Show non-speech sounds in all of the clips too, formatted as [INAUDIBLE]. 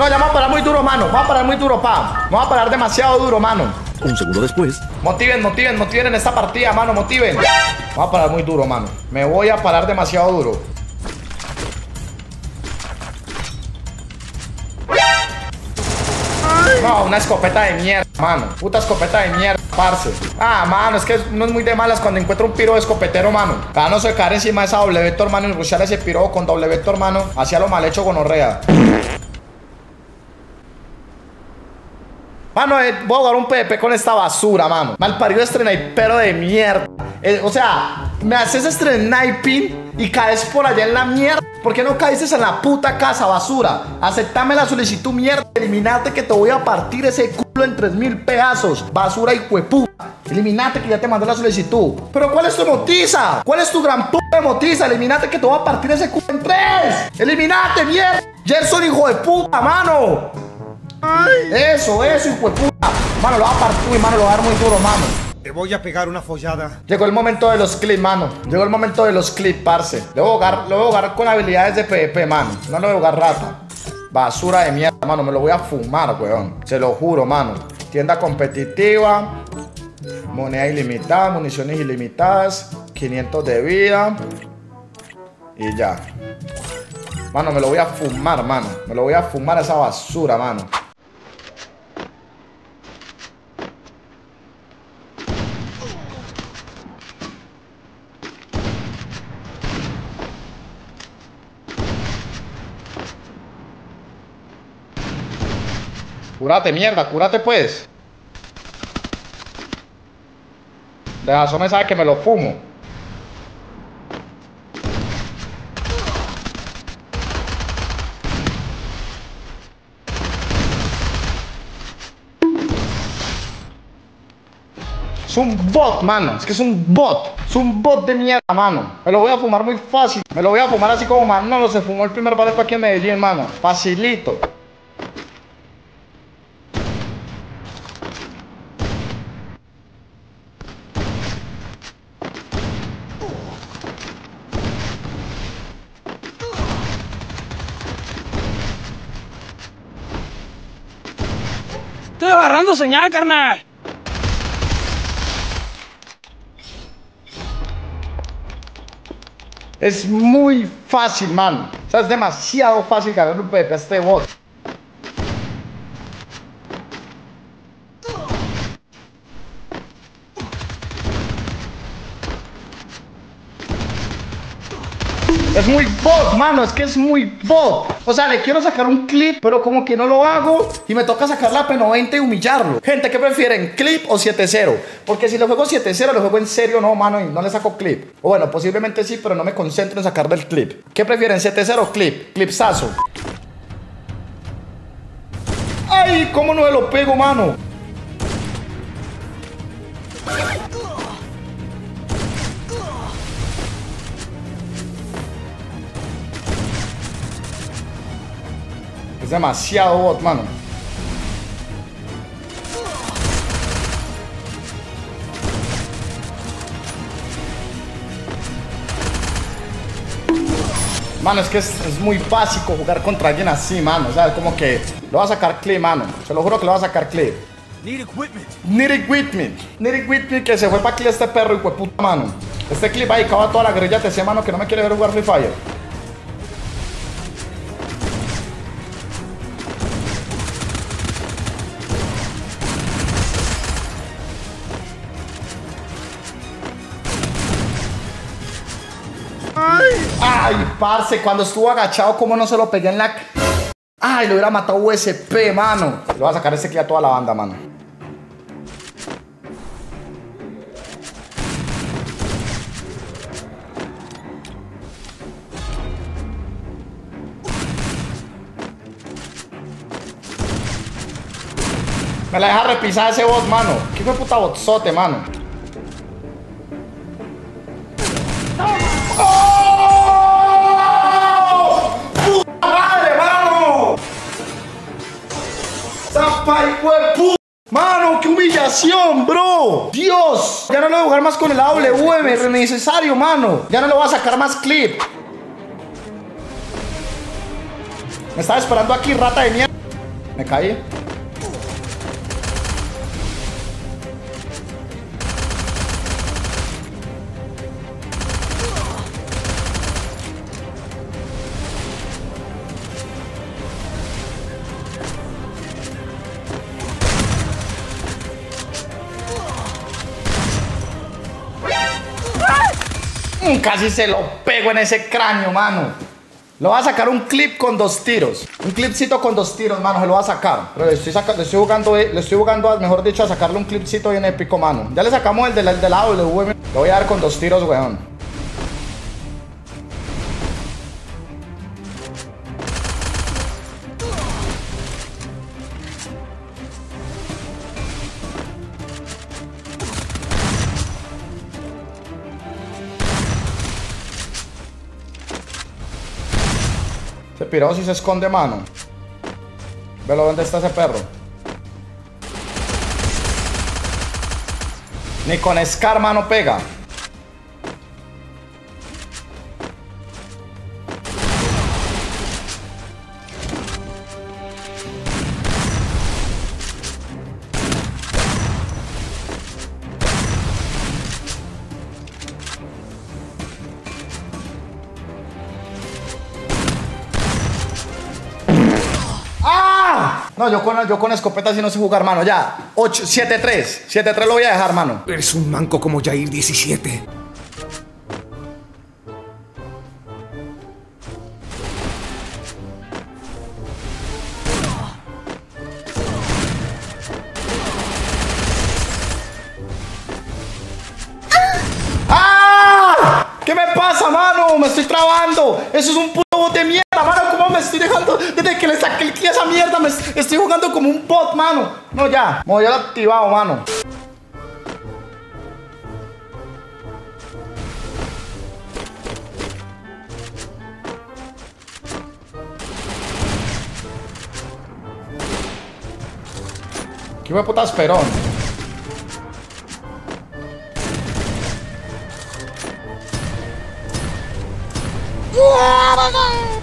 No, ya voy a parar muy duro, mano. Voy a parar muy duro, pa. Voy a parar demasiado duro, mano. Un segundo después. Motiven, motiven, motiven en esta partida, mano, motiven. Voy a parar muy duro, mano. Me voy a parar demasiado duro. No, una escopeta de mierda, mano. Puta escopeta de mierda, parce. Ah, mano, es que no es muy de malas cuando encuentro un piro de escopetero, mano. Cada no se caer encima de esa doble vector, mano, y rushear ese piro con doble vector, mano. Hacía lo mal hecho con Mano, eh, voy a jugar un PvP con esta basura, mano. Mal parido pero de mierda. Eh, o sea, me haces sniping y caes por allá en la mierda. ¿Por qué no caíste en la puta casa, basura? Aceptame la solicitud, mierda. Eliminate que te voy a partir ese culo en 3000 pedazos. Basura y hueputa. Eliminate que ya te mandé la solicitud. Pero ¿cuál es tu motiza? ¿Cuál es tu gran puta motiza? Eliminate que te voy a partir ese culo en tres. Eliminate, mierda. Gerson, hijo de puta, mano. Eso, eso, hijo de puta. Mano, lo va a partir, mano, lo va a dar muy duro, mano. Te voy a pegar una follada. Llegó el momento de los clips, mano. Llegó el momento de los clips, parce. Lo voy a jugar, lo voy a con habilidades de PvP, mano. No lo voy a jugar rata. Basura de mierda, mano. Me lo voy a fumar, weón. Se lo juro, mano. Tienda competitiva. Moneda ilimitada, municiones ilimitadas. 500 de vida. Y ya. Mano, me lo voy a fumar, mano. Me lo voy a fumar esa basura, mano. Cúrate, mierda, cúrate pues. De eso me sabe que me lo fumo. Es un bot, mano. Es que es un bot. Es un bot de mierda, mano. Me lo voy a fumar muy fácil. Me lo voy a fumar así como no Se fumó el primer ballet aquí en Medellín, mano. Facilito. Agarrando señal, carnal. Es muy fácil, man. O sea, es demasiado fácil cargar un PP a este bot. Es muy bot, mano, es que es muy bot. O sea, le quiero sacar un clip, pero como que no lo hago y me toca sacar la P90 y humillarlo. Gente, ¿qué prefieren? ¿Clip o 7-0? Porque si lo juego 7-0, lo juego en serio, no, mano, y no le saco clip. O bueno, posiblemente sí, pero no me concentro en sacar del clip. ¿Qué prefieren? ¿7-0 o clip? Clipsazo. ¡Ay! ¿Cómo no me lo pego, mano? Demasiado bot, mano. Mano, es que es, muy básico jugar contra alguien así, mano. O sea, como que lo va a sacar clip, mano. Se lo juro que lo va a sacar clip. Need equipment. Need equipment. Need equipment que se fue para aquí este perro y fue puta mano. Este clip ahí acaba toda la guerrilla te mano, que no me quiere ver jugar Free Fire. Ay, parce, cuando estuvo agachado, ¿cómo no se lo pegué en la... Ay, lo hubiera matado USP, mano. Le voy a sacar ese clip a toda la banda, mano. Me la deja repisar ese bot, mano. ¿Qué fue puta botzote, mano? Humillación, bro. Dios. Ya no lo voy a jugar más con el AWM. Es necesario, mano. Ya no lo voy a sacar más clip. Me estaba esperando aquí, rata de mierda. Me caí. Casi se lo pego en ese cráneo, mano. Lo voy a sacar un clip con dos tiros. Un clipcito con dos tiros, mano. Se lo voy a sacar. Pero le estoy, saca- le estoy jugando, eh, le mejor dicho, a sacarle un clipcito bien épico, mano. Ya le sacamos el de la, el de la W. Le voy a dar con dos tiros, weón. Piró si se esconde, mano. Velo, ¿dónde está ese perro? Ni con Scar, mano, pega. No, yo con, yo con escopeta sí no sé jugar, mano. Ya. 8, 7-3. 7-3 lo voy a dejar, mano. Eres un manco como Jair 17. ¡Ah! ¿Qué me pasa, mano? Me estoy trabando. Eso es un No, ya. A activado, mano. ¿Qué me putas perón? ¡No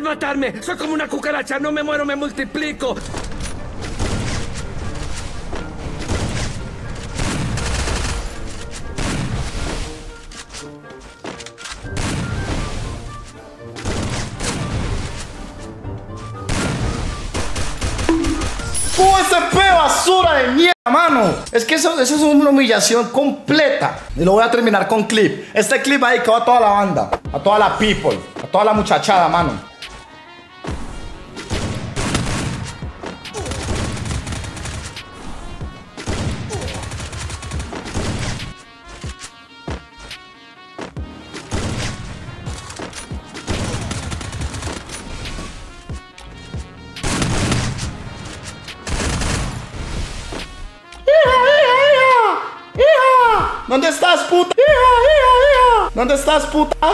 matarme! ¡Soy como una cucaracha! ¡No me muero, me multiplico! USP basura de mierda, mano. Es que eso, eso es una humillación completa. Y lo voy a terminar con clip. Este clip ahí que va a toda la banda, a toda la people, a toda la muchachada, mano. ¿Dónde estás, puta? ¡Hija,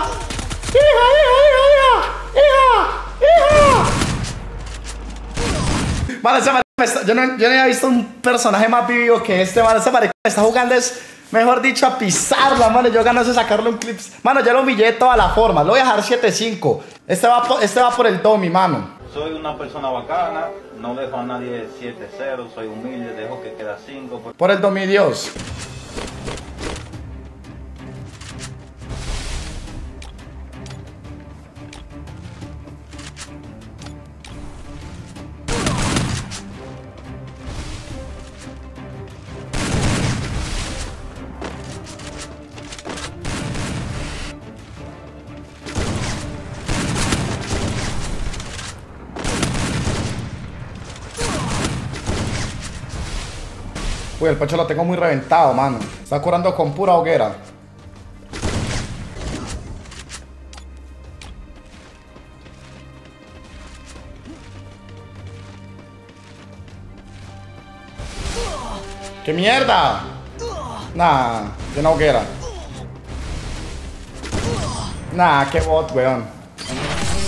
hija, hija, hija! ¡Hija! ¡Hija! Vale, ese marica me está- yo, no, yo no había visto un personaje más vivo que este, mano. Ese marica me está jugando es, mejor dicho, a pisarla, mano. Yo gano de sacarle un clip. Mano, ya lo humillé de todas las formas. Lo voy a dejar 7-5. Este va, por- este va por el Domi, mano. Soy una persona bacana, no dejo a nadie 7-0, soy humilde, dejo que queda 5. Por el Domi Dios. Uy, el pecho lo tengo muy reventado, mano. Está curando con pura hoguera. ¡Qué mierda! Nah, tiene hoguera. Nah, qué bot, weón.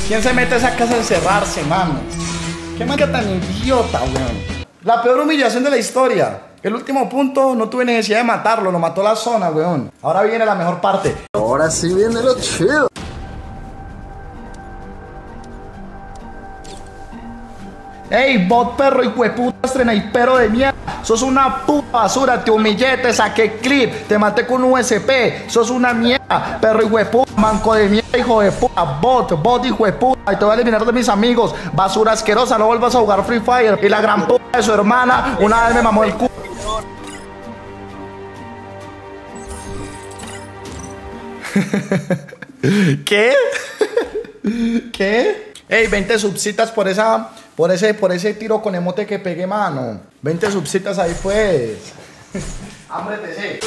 ¿Quién se mete a esa casa a encerrarse, mano? Qué manca tan idiota, weón. La peor humillación de la historia. El último punto no tuve necesidad de matarlo, lo mató la zona, weón. Ahora viene la mejor parte. Ahora sí viene lo chido. Ey, bot perro y hueputa pero de mierda. Sos una puta basura, te humillé, te saqué clip, te maté con un USP. Sos una mierda, perro y hueputa, manco de mierda, hijo de puta, bot, bot y hueputa. Y te voy a eliminar de mis amigos. Basura asquerosa, no vuelvas a jugar Free Fire. Y la gran puta de su hermana, una vez me mamó el culo. [LAUGHS] ¿Qué? ¿Qué? Ey, 20 subcitas por esa, por ese, por ese tiro con emote que pegué, mano. 20 subcitas ahí, pues. [LAUGHS] Hambre te sé.